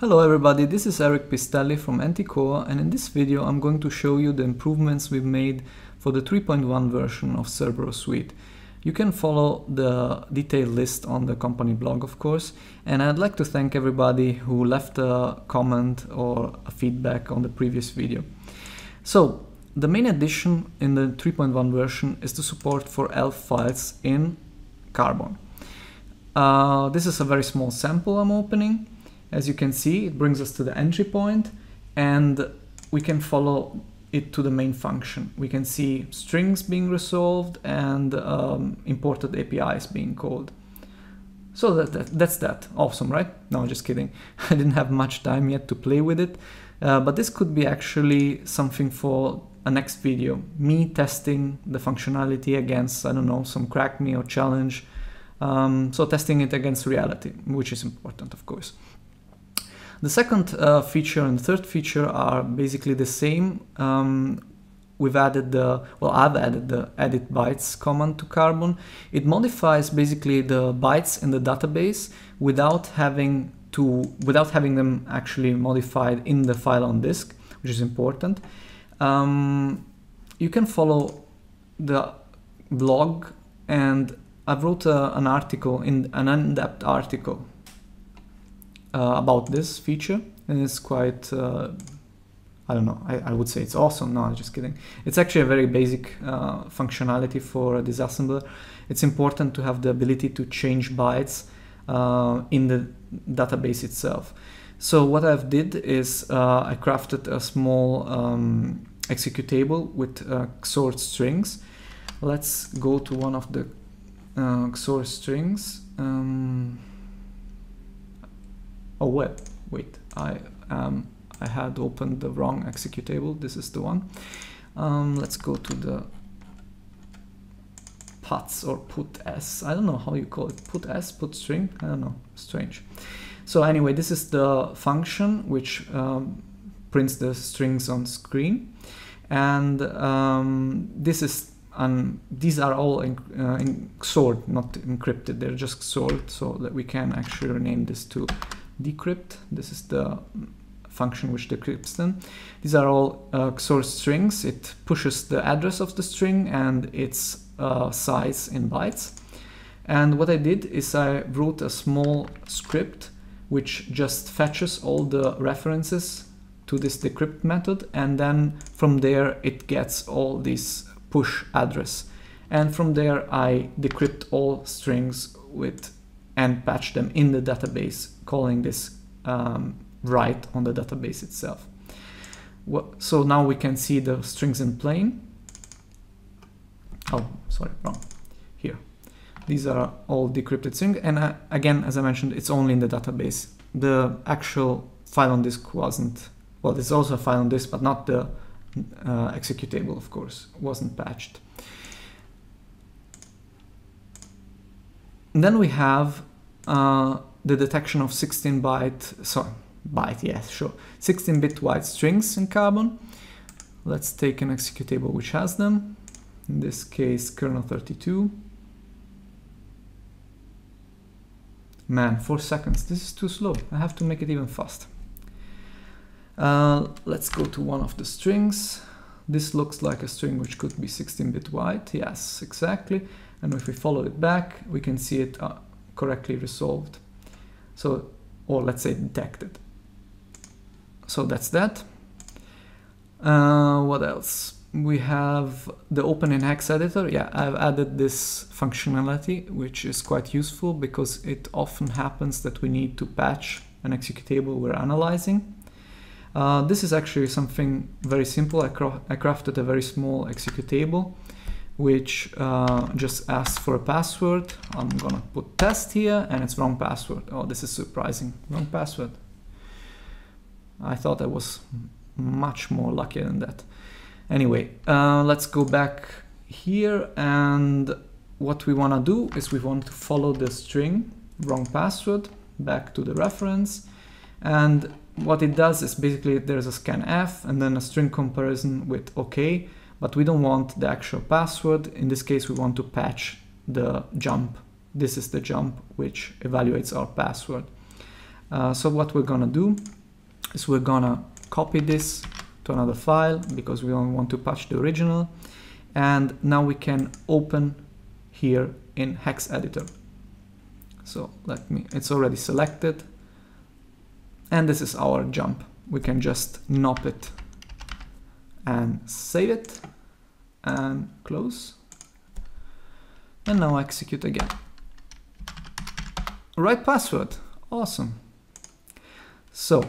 Hello everybody, this is Erik Pistelli from NTCore and in this video I'm going to show you the improvements we've made for the 3.1 version of Cerbero Suite. You can follow the detailed list on the company blog of course and I'd like to thank everybody who left a comment or a feedback on the previous video. So the main addition in the 3.1 version is the support for ELF files in Carbon. Uh, this is a very small sample I'm opening as you can see, it brings us to the entry point and we can follow it to the main function. We can see strings being resolved and um, imported APIs being called. So that, that, that's that. Awesome, right? No, just kidding. I didn't have much time yet to play with it, uh, but this could be actually something for a next video. Me testing the functionality against, I don't know, some crack me or challenge. Um, so testing it against reality, which is important, of course. The second uh, feature and third feature are basically the same. Um, we've added the, well, I've added the edit bytes command to Carbon. It modifies basically the bytes in the database without having to, without having them actually modified in the file on disk, which is important. Um, you can follow the blog and I've wrote a, an article in an in-depth article uh, about this feature and it's quite uh, I don't know I, I, would say it's awesome. No I'm just kidding. It's actually a very basic uh, functionality for a disassembler. It's important to have the ability to change bytes uh, in the database itself. So what I've did is uh, I crafted a small um, executable with uh, XOR strings. Let's go to one of the XOR strings. Um, oh wait wait. I um, I had opened the wrong executable this is the one. Um, let's go to the puts or put s. I don't know how you call it. Put s put string? I don't know. Strange. So anyway this is the function which um, prints the strings on screen. And um, this is and these are all in, uh, in not encrypted. They're just XORed so that we can actually rename this to decrypt. This is the function which decrypts them. These are all uh, XOR strings. It pushes the address of the string and its uh, size in bytes. And what I did is I wrote a small script which just fetches all the references to this decrypt method and then from there it gets all this push address. And from there I decrypt all strings with and patch them in the database calling this um, write on the database itself. So now we can see the strings in plain. Oh, sorry, wrong. Here. These are all decrypted strings. And uh, again, as I mentioned, it's only in the database. The actual file on disk wasn't, well, there's also a file on disk, but not the uh, executable, of course, wasn't patched. Then we have uh, the detection of 16 byte, sorry, byte, yes, sure, 16 bit wide strings in Carbon. Let's take an executable which has them. In this case, kernel 32. Man, four seconds. This is too slow. I have to make it even fast. Uh, let's go to one of the strings. This looks like a string which could be 16-bit wide. Yes, exactly. And if we follow it back, we can see it uh, correctly resolved. So, or let's say detected. So that's that. Uh, what else? We have the open in hex editor. Yeah, I've added this functionality, which is quite useful because it often happens that we need to patch an executable we're analyzing. Uh, this is actually something very simple. I, I crafted a very small executable which uh, just asks for a password. I'm gonna put test here and it's wrong password. Oh, this is surprising. Wrong password. I thought I was much more lucky than that. Anyway, uh, let's go back here and what we want to do is we want to follow the string wrong password back to the reference and what it does is basically there's a scanf and then a string comparison with OK but we don't want the actual password. In this case, we want to patch the jump. This is the jump which evaluates our password. Uh, so what we're gonna do is we're gonna copy this to another file because we don't want to patch the original. And now we can open here in hex editor. So let me, it's already selected. And this is our jump. We can just nop it and save it and close. And now execute again. Right password, awesome. So,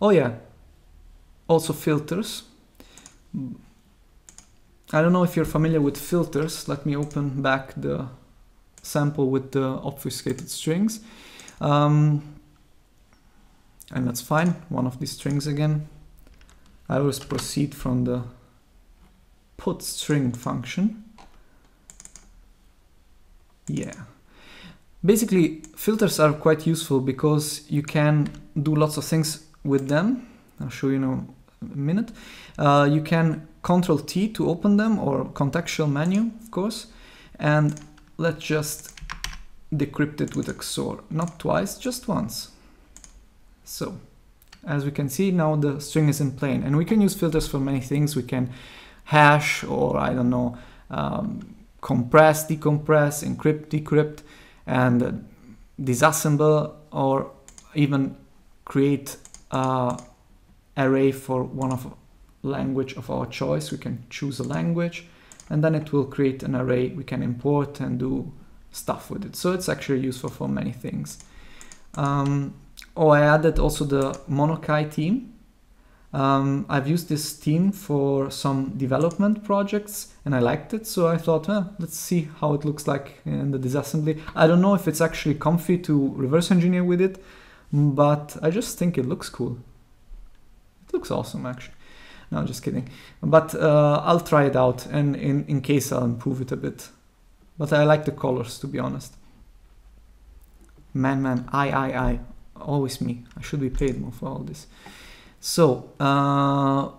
oh yeah, also filters. I don't know if you're familiar with filters. Let me open back the sample with the obfuscated strings. Um, and that's fine, one of these strings again. I always proceed from the put string function. Yeah. Basically, filters are quite useful because you can do lots of things with them. I'll show you in a minute. Uh, you can Control T to open them or contextual menu, of course. And let's just decrypt it with XOR. Not twice, just once. So, as we can see now the string is in plain and we can use filters for many things. We can hash or I don't know, um, compress, decompress, encrypt, decrypt and disassemble or even create a array for one of language of our choice. We can choose a language and then it will create an array we can import and do stuff with it. So it's actually useful for many things. Um, oh, I added also the Monokai theme. Um, I've used this theme for some development projects and I liked it, so I thought, well, let's see how it looks like in the disassembly. I don't know if it's actually comfy to reverse engineer with it, but I just think it looks cool. It looks awesome, actually. No, just kidding. But uh, I'll try it out, and in, in case I'll improve it a bit. But I like the colors, to be honest. Man, man, I, I, I. Always me. I should be paid more for all this. So, uh,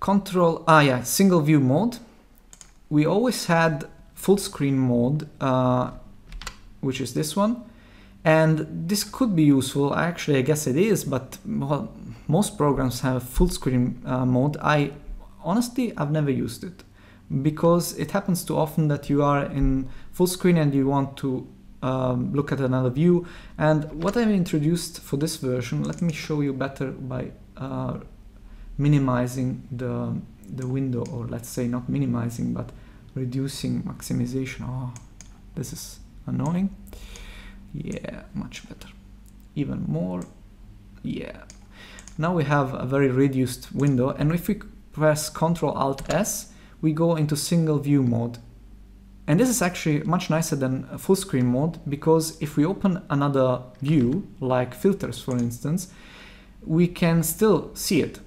control, ah yeah, single view mode. We always had full screen mode, uh, which is this one. And this could be useful, actually I guess it is, but well, most programs have full screen uh, mode. I honestly, I've never used it because it happens too often that you are in full screen and you want to um, look at another view. And what I've introduced for this version, let me show you better by uh, minimizing the, the window, or let's say not minimizing, but reducing maximization. Oh, this is annoying. Yeah, much better. Even more. Yeah. Now we have a very reduced window, and if we press Ctrl Alt S, we go into single view mode. And this is actually much nicer than full screen mode because if we open another view, like filters for instance, we can still see it.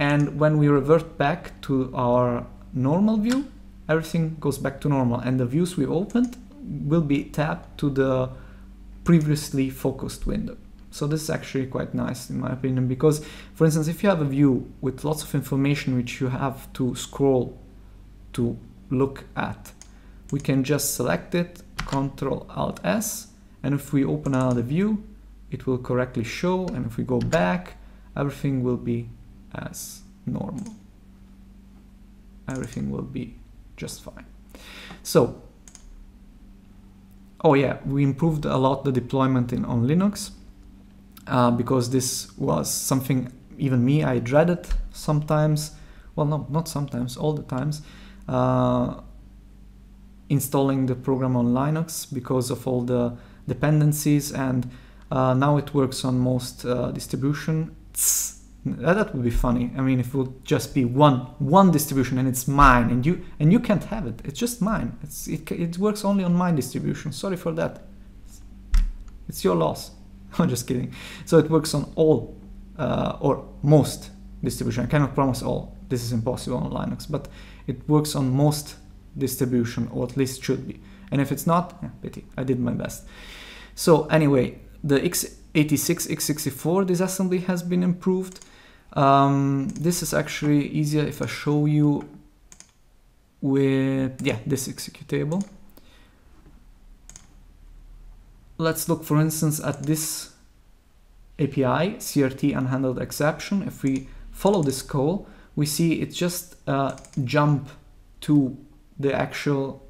And when we revert back to our normal view, everything goes back to normal and the views we opened will be tapped to the previously focused window. So this is actually quite nice in my opinion because for instance if you have a view with lots of information which you have to scroll to look at we can just select it, Control Alt S, and if we open another view, it will correctly show, and if we go back, everything will be as normal. Everything will be just fine. So, oh yeah, we improved a lot the deployment in on Linux, uh, because this was something even me, I dreaded sometimes, well no, not sometimes, all the times, uh, installing the program on Linux because of all the dependencies and uh, now it works on most uh, distributions. That would be funny. I mean, if it would just be one one distribution and it's mine, and you and you can't have it. It's just mine. It's it, it works only on my distribution. Sorry for that. It's your loss. I'm just kidding. So it works on all uh, or most distribution. I cannot promise all. This is impossible on Linux, but it works on most distribution, or at least should be. And if it's not, yeah, pity, I did my best. So anyway, the x86, x64 disassembly has been improved. Um, this is actually easier if I show you with, yeah, this executable. let's look for instance at this API, CRT unhandled exception. If we follow this call, we see it just uh, jump to the actual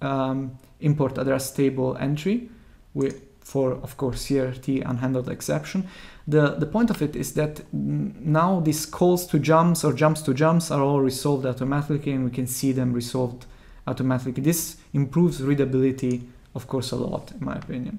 um, import address table entry with, for, of course, CRT unhandled exception. The, the point of it is that now these calls to jumps or jumps to jumps are all resolved automatically and we can see them resolved automatically. This improves readability, of course, a lot, in my opinion.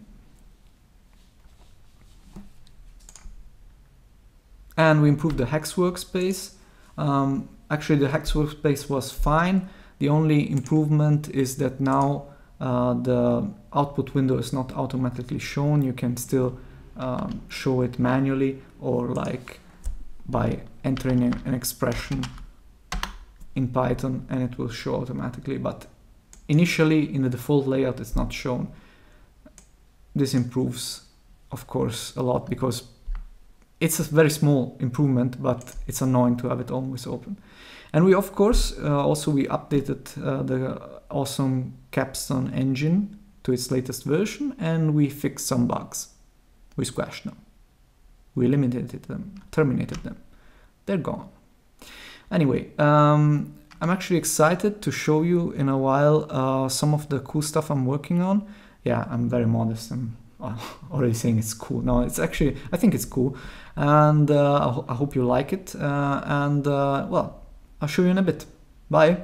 And we improved the hex workspace. Um, actually, the hex workspace was fine. The only improvement is that now uh, the output window is not automatically shown. You can still um, show it manually or like by entering an expression in Python and it will show automatically. But initially in the default layout, it's not shown. This improves, of course, a lot because it's a very small improvement, but it's annoying to have it always open. And we, of course, uh, also we updated uh, the awesome Capstone engine to its latest version, and we fixed some bugs. We squashed them. We eliminated them, terminated them. They're gone. Anyway, um, I'm actually excited to show you in a while uh, some of the cool stuff I'm working on. Yeah, I'm very modest. I'm already saying it's cool. No, it's actually, I think it's cool. And uh, I, ho I, hope you like it. Uh, and uh, well, I'll show you in a bit. Bye.